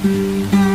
Thank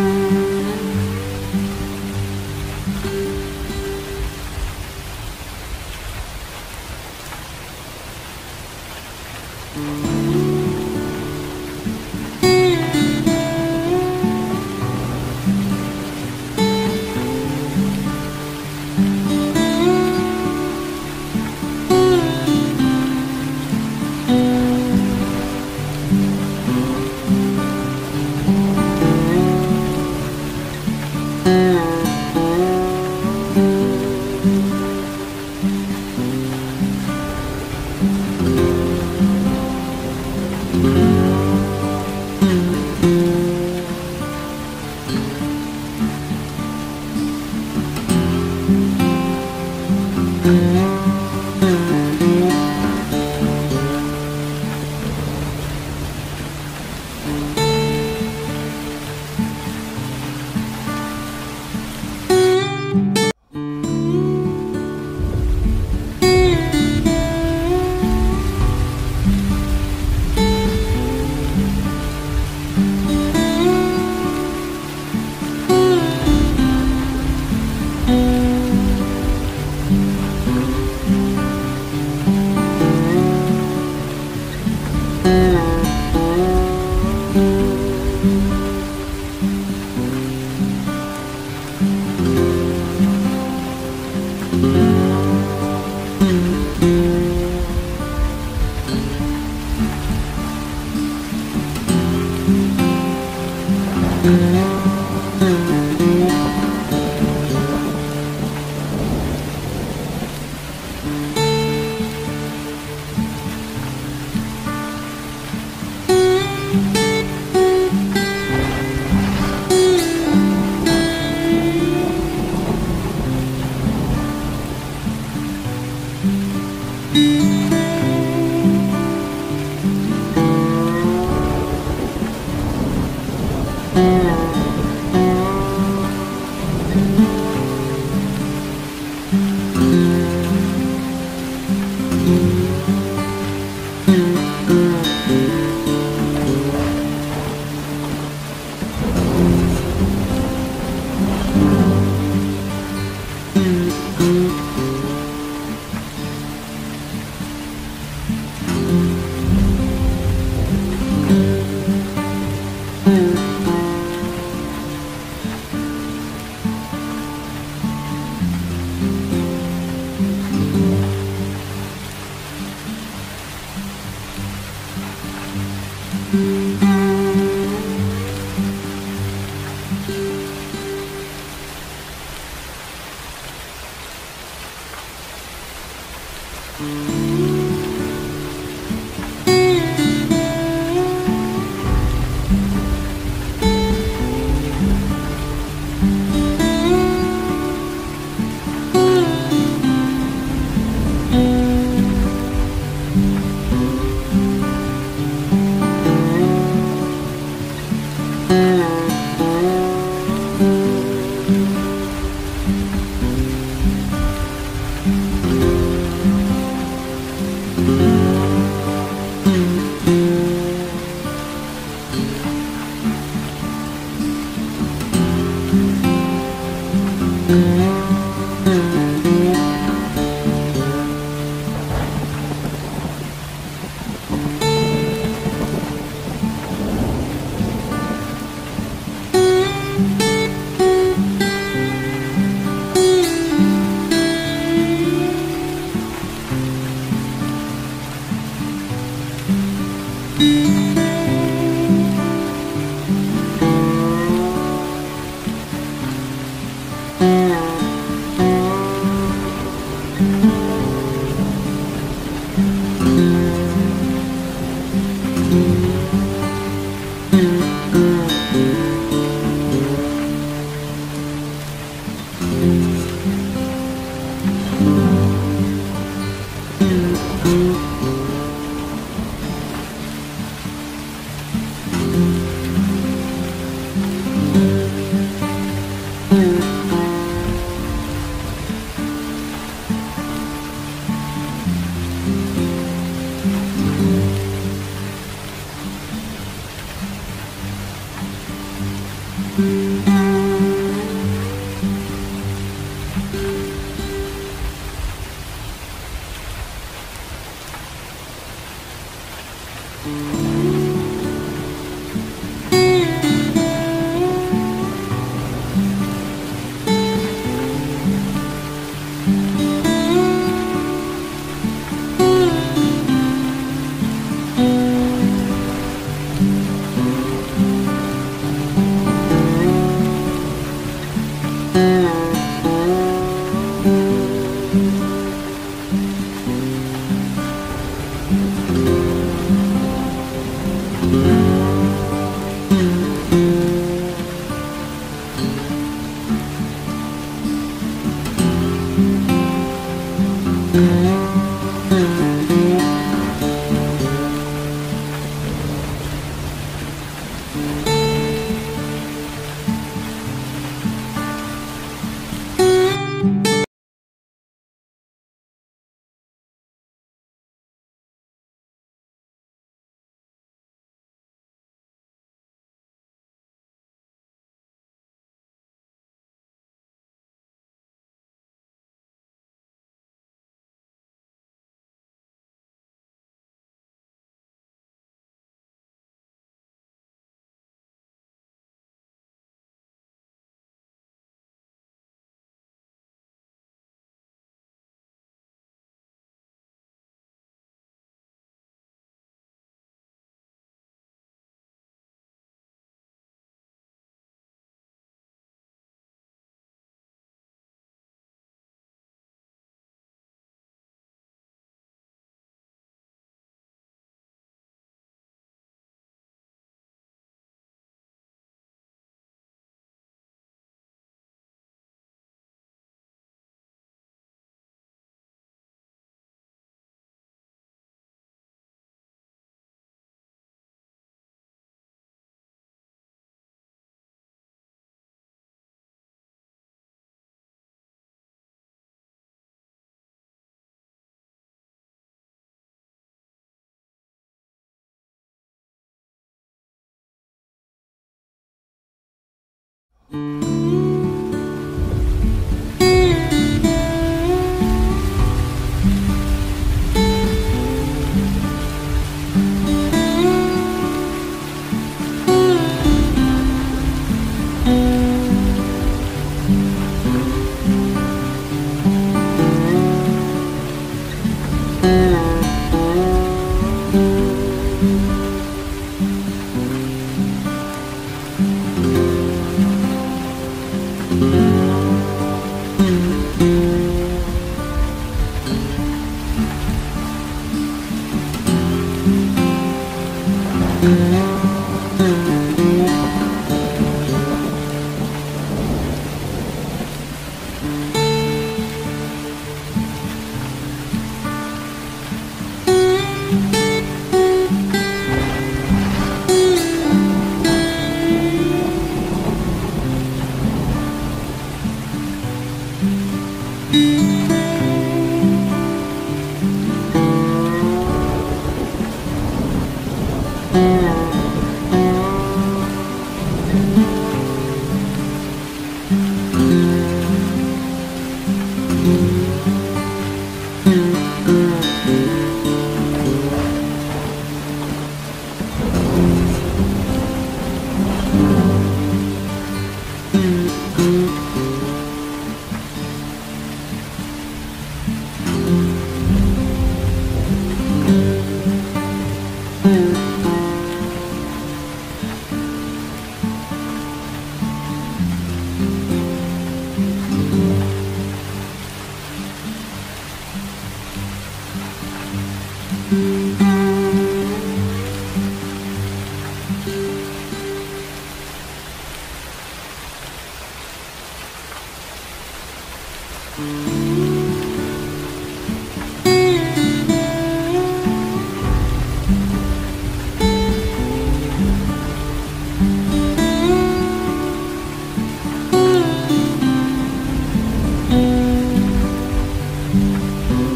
Música